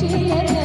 çektim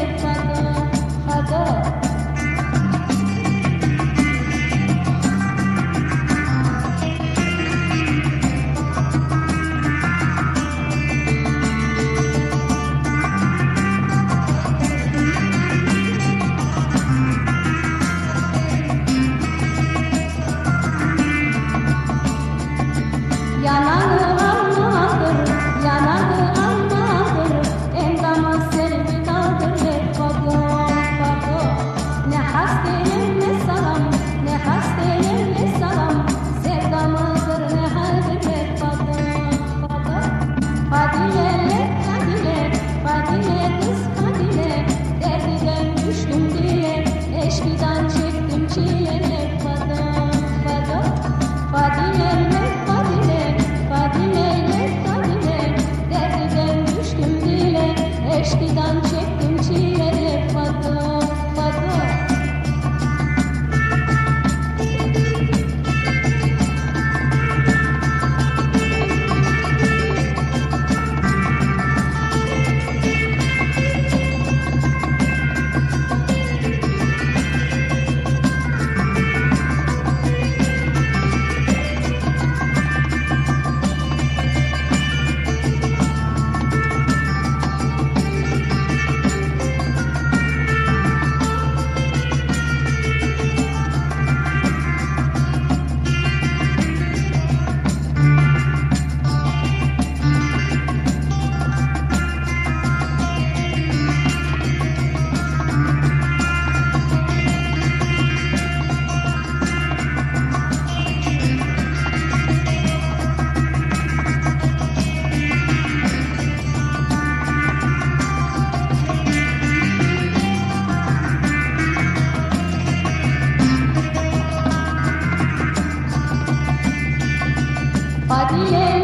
Fadile